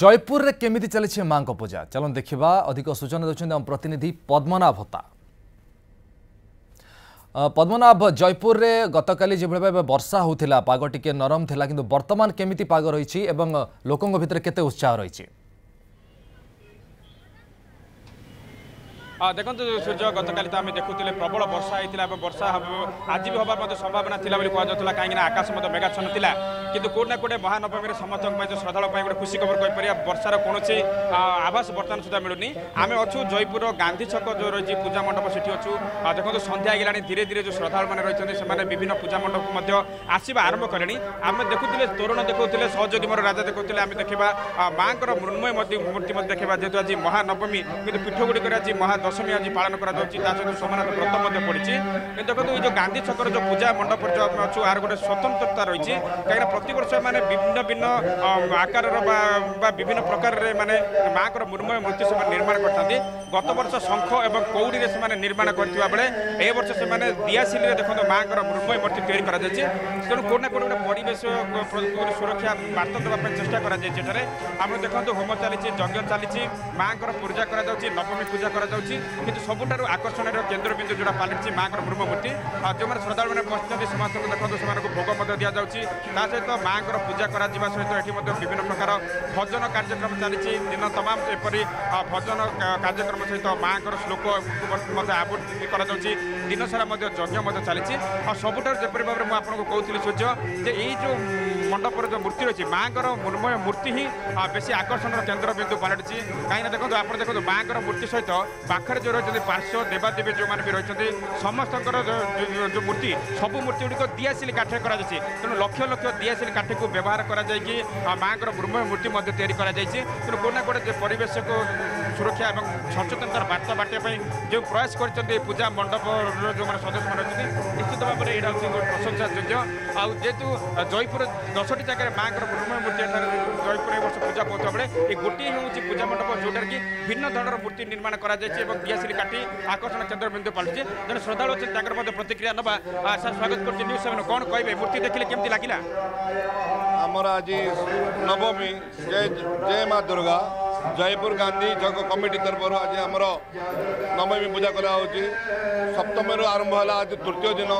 জয়পুরের কেমিতি চালিছে মাঙ্ক পূজা চলুন দেখা অধিক সূচনা দেছেন আমার প্রতিনিধি পদ্মনাভ হতা পদ্মনাভ জয়পুরের গতকালি যেভাবে ভাবে বর্ষা হোলা পাগ টিকি নরম লা কিন্তু বর্তমান কেমিতি পাগ রয়েছে এবং লোক ভিতরে কেতে উৎসাহ রয়েছে ଦେଖନ୍ତୁ ସୂର୍ଯ୍ୟ ଗତକାଲି ତ ଆମେ ଦେଖୁଥିଲେ ପ୍ରବଳ ବର୍ଷା ହେଇଥିଲା ଏବଂ ବର୍ଷା ଆଜି ବି ହେବାର ମଧ୍ୟ ସମ୍ଭାବନା ଥିଲା ବୋଲି କୁହାଯାଉଥିଲା କାହିଁକିନା ଆକାଶ ମଧ୍ୟ ମେଘାଚ୍ଛନ୍ନ ଥିଲା କିନ୍ତୁ କେଉଁଠି ନା କେଉଁଠି ମହାନବମୀରେ ସମସ୍ତଙ୍କ ପାଇଁ ଶ୍ରଦ୍ଧାଳୁ ପାଇଁ ଗୋଟେ ଖୁସି ଖବର କହିପାରିବା ବର୍ଷାର କୌଣସି ଆଭାସ ବର୍ତ୍ତମାନ ସୁଦ୍ଧା ମିଳୁନି ଆମେ ଅଛୁ ଜୟପୁରର ଗାନ୍ଧୀ ଛକ ଯେଉଁ ରହିଛି ପୂଜା ମଣ୍ଡପ ସେଠି ଅଛୁ ଦେଖନ୍ତୁ ସନ୍ଧ୍ୟା ହେଇଗଲାଣି ଧୀରେ ଧୀରେ ଯେଉଁ ଶ୍ରଦ୍ଧାଳୁମାନେ ରହିଛନ୍ତି ସେମାନେ ବିଭିନ୍ନ ପୂଜା ମଣ୍ଡପକୁ ମଧ୍ୟ ଆସିବା ଆରମ୍ଭ କଲେଣି ଆମେ ଦେଖୁଥିଲେ ତୋରଣ ଦେଖାଉଥିଲେ ସହଯୋଗୀ ମୋର ରାଜା ଦେଖାଉଥିଲେ ଆମେ ଦେଖିବା ମାଙ୍କର ମୃନ୍ମୟ ମୂର୍ତ୍ତି ମଧ୍ୟ ଦେଖିବା ଯେହେତୁ ଆଜି ମହାନବମୀ କିନ୍ତୁ ପୀଠଗୁଡ଼ିକରେ ଆଜି ମହାଦଶ দশমী আজ পালন করা যাচ্ছে তা সহ সোমনাথ ব্রত মধ্যে পড়ছে দেখুন এই যে গান্ধী ছকর যে পূজা মণ্ডপ যে আমি অছু আর গোটে স্বতন্ত্রতা রয়েছে কিনা প্রতবর্ষ মানে ভিন্ন ভিন্ন আকারর বা বিভিন্ন প্রকারের মানে মাঙ্কর মৃন্ময় মূর্তি সে নির্মাণ করতে গত বর্ষ শঙ্খ এবং কৌড়িরে সে নির্মাণ করা বেড়ে এ বর্ষ সে দিয়াশিলে দেখুন মাঙ্কর মৃন্ময় মূর্তি তৈরি করা যাচ্ছে তেমন কোটি না কোটি গোটে পরিবেশ সুরক্ষা বার্তা দেওয়া চেষ্টা করা যাচ্ছে এখানে আমরা দেখুন হোম চালছে যজ্ঞ চালছে মাঙ্কর পূজা করা যাচ্ছে নবমী পূজা করা যাচ্ছে কিন্তু সবুঠার আকর্ষণের কেন্দ্রবিন্দু যেটা পালিছি মাঙ্কর ব্রহ্মমূর্তি যে শ্রদ্ধালু মানে বসিছেন সমস্ত দেখুন সে ভোগ দিয়াযাচ্ছে তা সহ মাঙ্কর পূজা করা সহ এটি বিভিন্ন প্রকার ভজন কার্যক্রম চালছে দিন তমাম এপরি ভজন কার্যক্রম সহ মাঙ্কর শ্লোক আবৃত্তি করা দিনসারা যজ্ঞ চালছে সবুঠার যেপরি ভাবে আপনার কৌলি সূর্য যে এই যে ମଣ୍ଡପରେ ଯେଉଁ ମୂର୍ତ୍ତି ରହିଛି ମାଆଙ୍କର ମୃଣ୍ମୟ ମୂର୍ତ୍ତି ହିଁ ବେଶୀ ଆକର୍ଷଣର କେନ୍ଦ୍ରବିନ୍ଦୁ ପାଲଟିଛି କାହିଁକିନା ଦେଖନ୍ତୁ ଆପଣ ଦେଖନ୍ତୁ ମାଆଙ୍କର ମୂର୍ତ୍ତି ସହିତ ପାଖରେ ଯେଉଁ ରହିଛନ୍ତି ପାର୍ଶ୍ୱ ଦେବାଦେବୀ ଯେଉଁମାନେ ବି ରହିଛନ୍ତି ସମସ୍ତଙ୍କର ଯେଉଁ ମୂର୍ତ୍ତି ସବୁ ମୂର୍ତ୍ତି ଗୁଡ଼ିକ ଦିଆସିଲି କାଠରେ କରାଯାଇଛି ତେଣୁ ଲକ୍ଷ ଲକ୍ଷ ଦିଆସିଲି କାଠକୁ ବ୍ୟବହାର କରାଯାଇକି ମାଆଙ୍କର ମୃଣ୍ମୟ ମୂର୍ତ୍ତି ମଧ୍ୟ ତିଆରି କରାଯାଇଛି ତେଣୁ କେଉଁ ନା କେଉଁଟା ପରିବେଶକୁ ସୁରକ୍ଷା ଏବଂ ସଚେତନତାର ବାର୍ତ୍ତା ବାଟିବା ପାଇଁ ଯେଉଁ ପ୍ରୟାସ କରିଛନ୍ତି ପୂଜା ମଣ୍ଡପର ଯେଉଁମାନେ ସଦସ୍ୟମାନେ ଅଛନ୍ତି ନିଶ୍ଚିତ ଭାବରେ ଏଇଟା ହେଉଛି ପ୍ରଶଂସା ଯୋଗ୍ୟ ଆଉ ଯେହେତୁ ଜୟପୁର ଦଶଟି ଜାଗାରେ ମାଆଙ୍କର ବ୍ରହ୍ମ ମୂର୍ତ୍ତି ଏଠାରେ ଜୟପୁର ଏ ବର୍ଷ ପୂଜା ପାଉଥିବା ବେଳେ ଏ ଗୋଟିଏ ହେଉଛି ପୂଜା ମଣ୍ଡପ ଯେଉଁଟାରେ କି ଭିନ୍ନ ଧରଣର ମୂର୍ତ୍ତି ନିର୍ମାଣ କରାଯାଇଛି ଏବଂ ଦିଆସିଲି କାଠି ଆକର୍ଷଣ କେନ୍ଦ୍ରବିନ୍ଦୁ ପାଲୁଛି ଜଣେ ଶ୍ରଦ୍ଧାଳୁ ଅଛନ୍ତି ତାଙ୍କର ମଧ୍ୟ ପ୍ରତିକ୍ରିୟା ନେବା ସାର୍ ସ୍ୱାଗତ କରୁଛି ନ୍ୟୁଜ୍ ସେଭେନ୍ କ'ଣ କହିବେ ମୂର୍ତ୍ତି ଦେଖିଲେ କେମିତି ଲାଗିଲା ଆମର ଆଜି ନବମୀ ଜୟ ଜୟ ମା ଦୁର୍ଗା ଜୟପୁର ଗାନ୍ଧୀ ଛକ କମିଟି ତରଫରୁ ଆଜି ଆମର ନବମୀ ପୂଜା କରାହେଉଛି ସପ୍ତମୀରୁ ଆରମ୍ଭ ହେଲା ଆଜି ତୃତୀୟ ଦିନ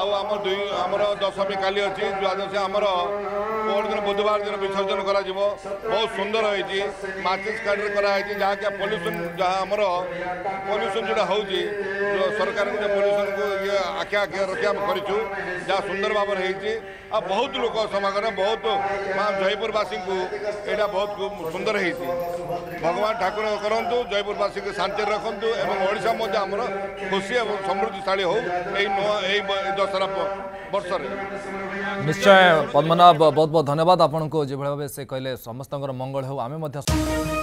ଆଉ ଆମ ଦୁଇ ଆମର ଦଶମୀ କାଲି ଅଛି ଦ୍ୱାଦଶୀ ଆମର କେଉଁ ଦିନ ବୁଧବାର ଦିନ ବିସର୍ଜନ କରାଯିବ ବହୁତ ସୁନ୍ଦର ହୋଇଛି ମାଚିସ୍ କାର୍ଡ଼ରେ କରାହେଇଛି ଯାହାକି ପଲ୍ୟୁସନ୍ ଯାହା ଆମର ପଲ୍ୟୁସନ୍ ଯେଉଁଟା ହେଉଛି ସରକାରଙ୍କ ପଲ୍ୟୁସନ୍କୁ ଇଏ ଆଖି ଆଖି ରଖି ଆମେ କରିଛୁ ଯାହା ସୁନ୍ଦର ଭାବରେ ହେଇଛି ଆଉ ବହୁତ ଲୋକ ସମାଗମ ବହୁତ ମା ଜୟପୁରବାସୀଙ୍କୁ ଏଇଟା ବହୁତ ସୁନ୍ଦର ହେଇଛି ଭଗବାନ ଠାକୁର କରନ୍ତୁ ଜୟପୁରବାସୀକୁ ଶାନ୍ତିରେ ରଖନ୍ତୁ ଏବଂ ଓଡ଼ିଶା ମଧ୍ୟ ଆମର ଖୁସି ଏବଂ ସମୃଦ୍ଧିଶାଳୀ ହଉ ଏଇ ନୂଆ ଏଇ ଦଶହରା ବର୍ଷରେ ନିଶ୍ଚୟ ପଦ୍ମନାଭ ବହୁତ ବହୁତ ଧନ୍ୟବାଦ ଆପଣଙ୍କୁ ଯେଭଳି ଭାବେ ସେ କହିଲେ ସମସ୍ତଙ୍କର ମଙ୍ଗଳ ହେଉ ଆମେ ମଧ୍ୟ